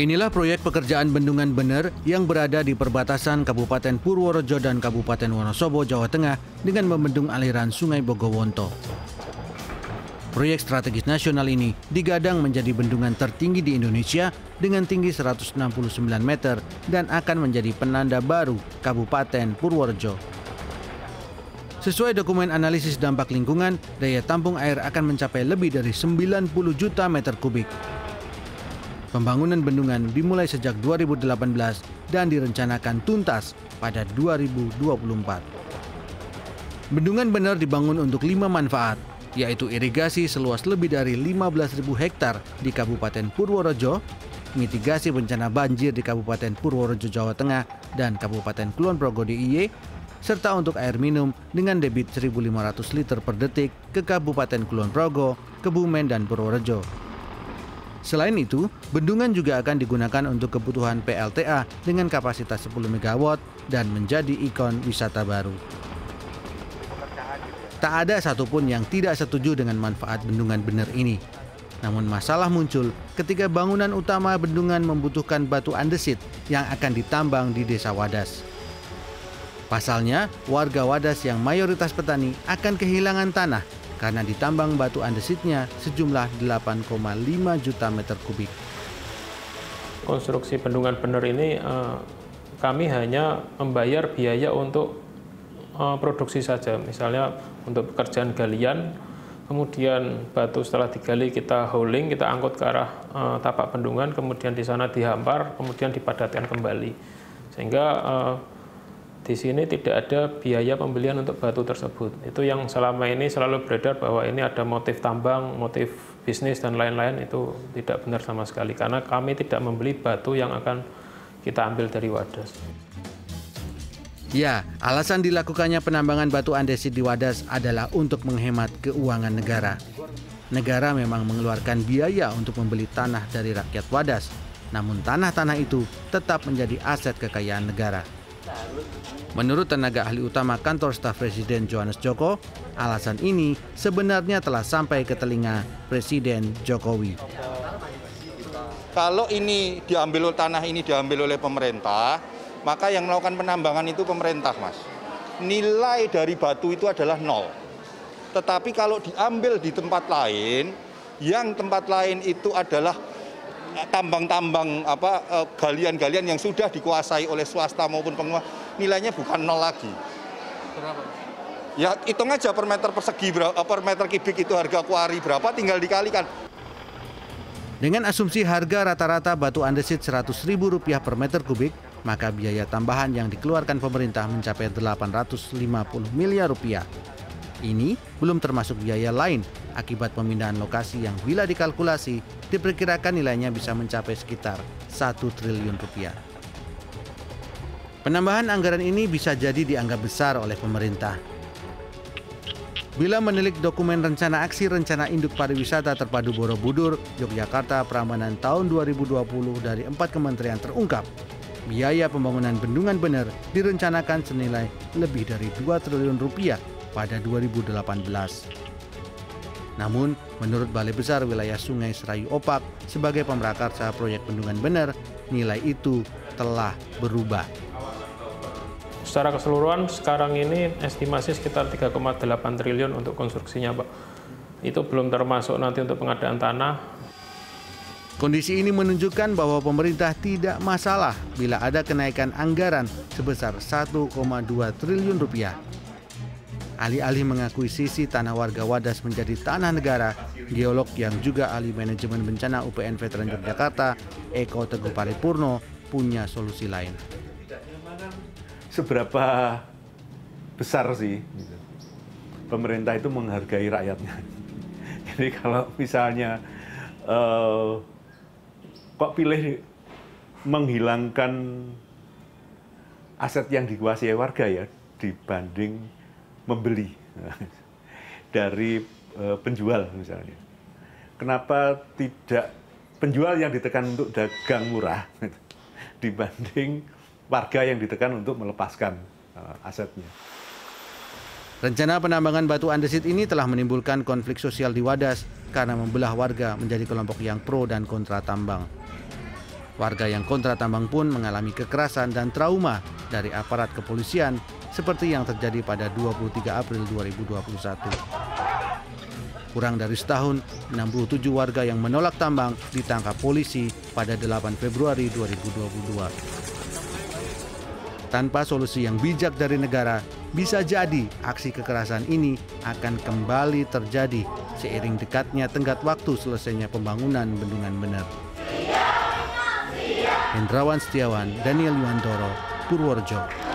Inilah proyek pekerjaan bendungan bener yang berada di perbatasan Kabupaten Purworejo dan Kabupaten Wonosobo, Jawa Tengah dengan membendung aliran Sungai Bogowonto. Proyek strategis nasional ini digadang menjadi bendungan tertinggi di Indonesia dengan tinggi 169 meter dan akan menjadi penanda baru Kabupaten Purworejo. Sesuai dokumen analisis dampak lingkungan, daya tampung air akan mencapai lebih dari 90 juta meter kubik. Pembangunan bendungan dimulai sejak 2018 dan direncanakan tuntas pada 2024. Bendungan benar dibangun untuk lima manfaat, yaitu irigasi seluas lebih dari 15.000 hektar di Kabupaten Purworejo, mitigasi bencana banjir di Kabupaten Purworejo, Jawa Tengah, dan Kabupaten Kulon Progo DIY, serta untuk air minum dengan debit 1.500 liter per detik ke Kabupaten Kulon Progo, Kebumen, dan Purworejo. Selain itu, bendungan juga akan digunakan untuk kebutuhan PLTA dengan kapasitas 10 MW dan menjadi ikon wisata baru. Tak ada satupun yang tidak setuju dengan manfaat bendungan bener ini. Namun masalah muncul ketika bangunan utama bendungan membutuhkan batu andesit yang akan ditambang di desa Wadas. Pasalnya, warga Wadas yang mayoritas petani akan kehilangan tanah karena ditambang batu andesitnya sejumlah 8,5 juta meter kubik. Konstruksi bendungan bener ini eh, kami hanya membayar biaya untuk eh, produksi saja, misalnya untuk pekerjaan galian, kemudian batu setelah digali kita hauling, kita angkut ke arah eh, tapak bendungan, kemudian di sana dihampar, kemudian dipadatkan kembali, sehingga di sini tidak ada biaya pembelian untuk batu tersebut. Itu yang selama ini selalu beredar bahwa ini ada motif tambang, motif bisnis dan lain-lain itu tidak benar sama sekali karena kami tidak membeli batu yang akan kita ambil dari Wadas. Ya, alasan dilakukannya penambangan batu andesit di Wadas adalah untuk menghemat keuangan negara. Negara memang mengeluarkan biaya untuk membeli tanah dari rakyat Wadas, namun tanah-tanah itu tetap menjadi aset kekayaan negara. Menurut tenaga ahli utama kantor staf Presiden Johannes Joko, alasan ini sebenarnya telah sampai ke telinga Presiden Jokowi. Kalau ini diambil tanah ini diambil oleh pemerintah, maka yang melakukan penambangan itu pemerintah, Mas. Nilai dari batu itu adalah nol. Tetapi kalau diambil di tempat lain, yang tempat lain itu adalah tambang-tambang apa eh, galian-galian yang sudah dikuasai oleh swasta maupun penguasa nilainya bukan nol lagi. Berapa? Ya hitung aja per meter persegi berapa, per meter kubik itu harga kuari berapa tinggal dikalikan. Dengan asumsi harga rata-rata batu andesit Rp100.000 per meter kubik, maka biaya tambahan yang dikeluarkan pemerintah mencapai 850 miliar rupiah. Ini belum termasuk biaya lain akibat pemindahan lokasi yang bila dikalkulasi diperkirakan nilainya bisa mencapai sekitar 1 triliun rupiah. Penambahan anggaran ini bisa jadi dianggap besar oleh pemerintah. Bila menilik dokumen rencana aksi rencana induk pariwisata terpadu Borobudur, Yogyakarta Prambanan tahun 2020 dari empat kementerian terungkap, biaya pembangunan bendungan bener direncanakan senilai lebih dari 2 triliun rupiah pada 2018. Namun, menurut Balai Besar Wilayah Sungai Serayu Opak sebagai pemrakarsa proyek bendungan bener, nilai itu telah berubah. Secara keseluruhan sekarang ini estimasi sekitar 3,8 triliun untuk konstruksinya, Pak. Itu belum termasuk nanti untuk pengadaan tanah. Kondisi ini menunjukkan bahwa pemerintah tidak masalah bila ada kenaikan anggaran sebesar 1,2 triliun rupiah Alih-alih mengakuisisi tanah warga Wadas menjadi tanah negara, geolog yang juga ahli manajemen bencana UPN Veteran Yogyakarta, Eko Teguh Paripurno, punya solusi lain. Seberapa besar sih pemerintah itu menghargai rakyatnya? Jadi kalau misalnya uh, kok pilih menghilangkan aset yang dikuasai warga ya dibanding membeli dari uh, penjual misalnya. Kenapa tidak penjual yang ditekan untuk dagang murah dibanding warga yang ditekan untuk melepaskan uh, asetnya. Rencana penambangan batu andesit ini telah menimbulkan konflik sosial di Wadas karena membelah warga menjadi kelompok yang pro dan kontra tambang. Warga yang kontra tambang pun mengalami kekerasan dan trauma dari aparat kepolisian seperti yang terjadi pada 23 April 2021. Kurang dari setahun, 67 warga yang menolak tambang ditangkap polisi pada 8 Februari 2022. Tanpa solusi yang bijak dari negara, bisa jadi aksi kekerasan ini akan kembali terjadi seiring dekatnya tenggat waktu selesainya pembangunan bendungan bener. Hendrawan Setiawan, Daniel Yuwantoro, Purworejo.